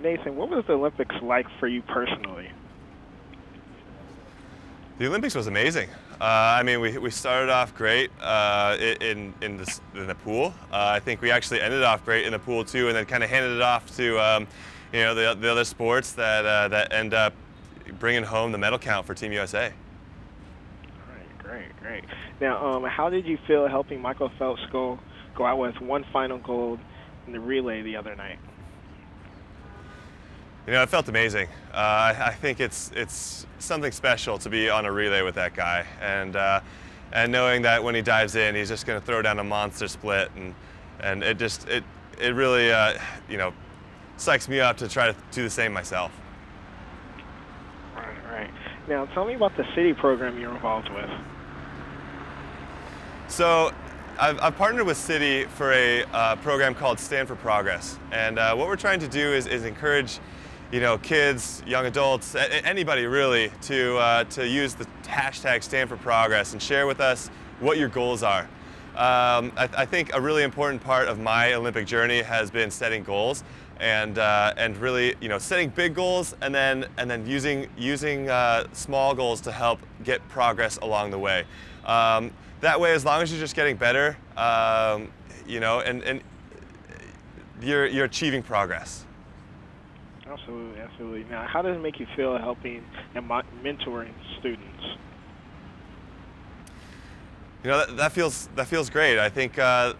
Nathan, what was the Olympics like for you personally? The Olympics was amazing. Uh, I mean, we, we started off great uh, in, in, the, in the pool. Uh, I think we actually ended off great in the pool too, and then kind of handed it off to um, you know the, the other sports that uh, that end up bringing home the medal count for Team USA. Great, great, great. Now, um, how did you feel helping Michael Phelps go go out with one final gold in the relay the other night? You know, it felt amazing. Uh, I, think it's it's something special to be on a relay with that guy, and uh, and knowing that when he dives in, he's just going to throw down a monster split, and and it just it it really uh, you know psychs me up to try to do the same myself. Right, right. Now, tell me about the Citi program you're involved with. So I've, I've, partnered with Citi for a uh, program called Stand for Progress. And uh, what we're trying to do is, is, encourage you know, kids, young adults, anybody really, to, uh, to use the hashtag Stand for Progress and share with us what your goals are. Um, I, I, think a really important part of my Olympic journey has been setting goals and, uh, and really you know, setting big goals and then, and then using, using uh, small goals to help get progress along the way. Um, that way, as long as you're just getting better, um, you know, and, and you're, you're achieving progress. Absolutely, absolutely. Now, how does it make you feel helping and mentoring students? You know, that, that feels that feels great. I think uh,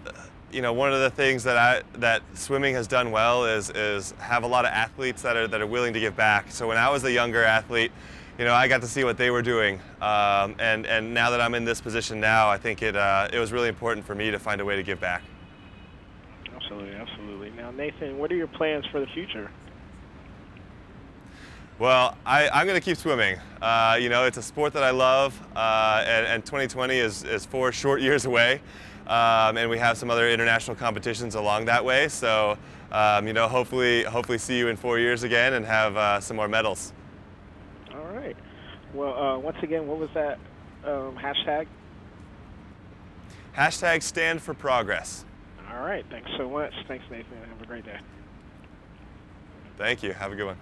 you know one of the things that I that swimming has done well is is have a lot of athletes that are that are willing to give back. So when I was a younger athlete, you know, I got to see what they were doing, um, and and now that I'm in this position now, I think it uh, it was really important for me to find a way to give back. Absolutely, absolutely. Now, Nathan, what are your plans for the future? Well, I, am going to keep swimming. Uh, you know, it's a sport that I love, uh, and, and, 2020 is, is four short years away, um, and we have some other international competitions along that way. So, um, you know, hopefully, hopefully see you in four years again and have uh, some more medals. All right. Well, uh, once again, what was that um, hashtag? Hashtag stand for progress. All right. Thanks so much. Thanks, Nathan. Have a great day. Thank you. Have a good one.